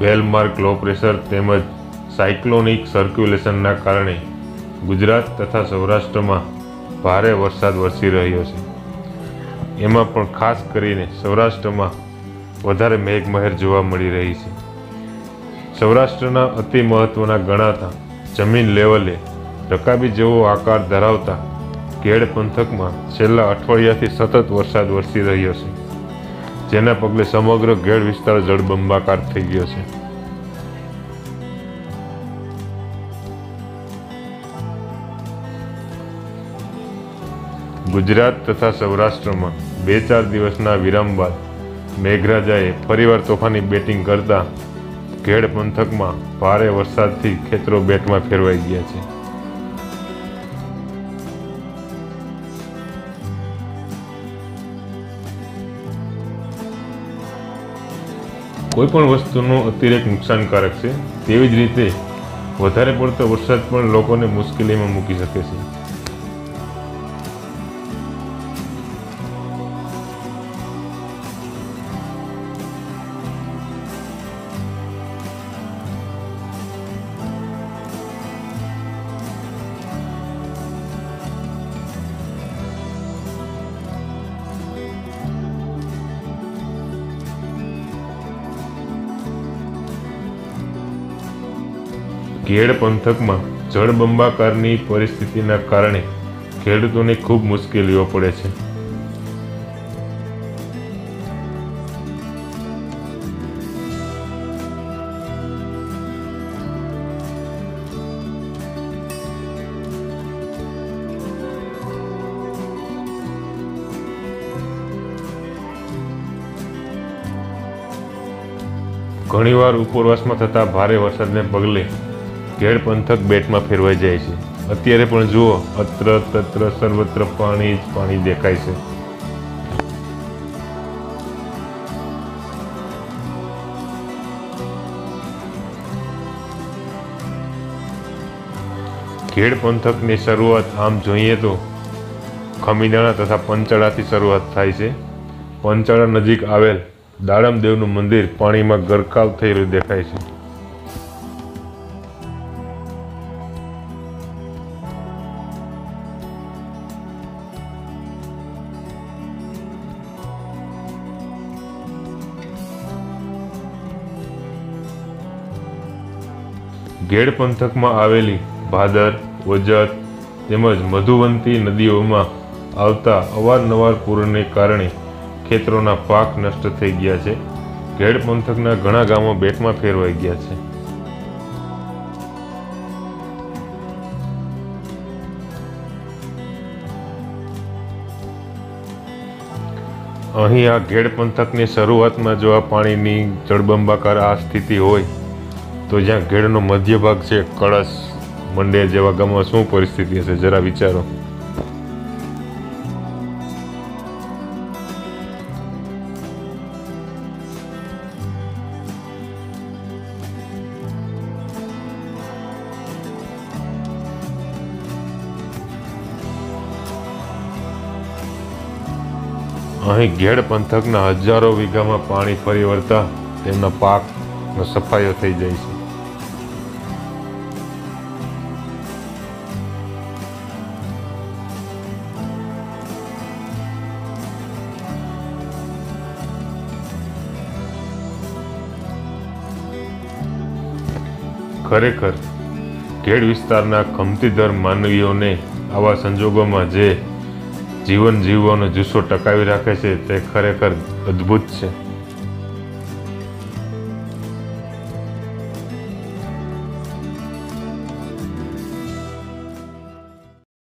Well-marked, low pressure તેમજ cyclonic સર્ક્યુલેશનના કારણે ગુજરાત તથા સૌરાષ્ટ્રમાં ભારે વરસાદ વરસી રહ્યો છે. એમાં પણ ખાસ કરીને સૌરાષ્ટ્રમાં વધારે મેઘમહેર જોવા મળી રહી છે. સૌરાષ્ટ્રના અતિ મહત્વના ગણાતા જમીન લેવલે રકાબી જેવો આકાર ધરાવતા કેડ પંથકમાં છેલ્લા અઠવાડિયાથી સતત વરસાદ વરસી રહ્યો છે. જેના પગલે સમગ્ર ઘેડ વિસ્તાર જળબંબાકાર થઈ ગયો છે. ગુજરાત તથા સૌરાષ્ટ્રમાં બે ચાર દિવસના વિરામ બાદ મેઘરાજાએ ફરીવાર તોફાની બેટિંગ કરતા ઘેડ પંથકમાં ભારે વરસાદથી ખેતરો બેટમાં ફેરવાઈ ગયા છે. કોઈ પણ વસ્તુનો અતિરેક નુકસાનકારક છે, તેવી જ રીતે વધારે પડતો વરસાદ પણ લોકોને મુશ્કેલીમાં મૂકી શકે છે. ઘેડ પંથકમાં જળબંબાકારની પરિસ્થિતિના કારણે ખેડૂતોને ખૂબ મુશ્કેલીઓ પડે છે. ઘણીવાર ઉપરવાસમાં થતા ભારે વરસાદને પગલે ઘેડ પંથક બેટમાં ફેરવાઈ જાય છે. અત્યારે પણ જુઓ, અત્ર તત્ર સર્વત્ર પાણી જ પાણી દેખાય છે. ઘેડ પંથકની શરૂઆત આમ જોઈએ તો ખમીદાણા તથા પંચાળાથી શરૂઆત થાય છે. પંચાળા નજીક આવેલ દાડમદેવનું મંદિર પાણીમાં ગરકાવ થયેલું દેખાય છે. ઘેડ પંથકમાં આવેલી ભાદર ઓજત તેમજ મધુવંતી નદીઓમાં આવતા અવારનવાર પૂરને કારણે ખેતરોના પાક નષ્ટ થઈ ગયા છે. ઘેડ પંથકના ઘણા ગામો બેટમાં ફેરવાઈ ગયા છે. અહીં આ ઘેડ પંથકની શરૂઆતમાં જો આ પાણીની જળબંબાકાર આ સ્થિતિ હોય તો જ્યાં ઘેડનો મધ્ય ભાગ છે, કળશ મંડેર જેવા ગામમાં શું પરિસ્થિતિ હશે, જરા વિચારો. અહીં ઘેડ પંથકના હજારો વીઘામાં પાણી ફરી વળતા તેમના પાકનો સફાયો થઈ જાય છે. ખરેખર ખેડ વિસ્તારના ખમતીદર માનવીઓને આવા સંજોગોમાં જે જીવન જીવવાનો જુસ્સો ટકાવી રાખે છે, તે ખરેખર અદ્ભુત છે.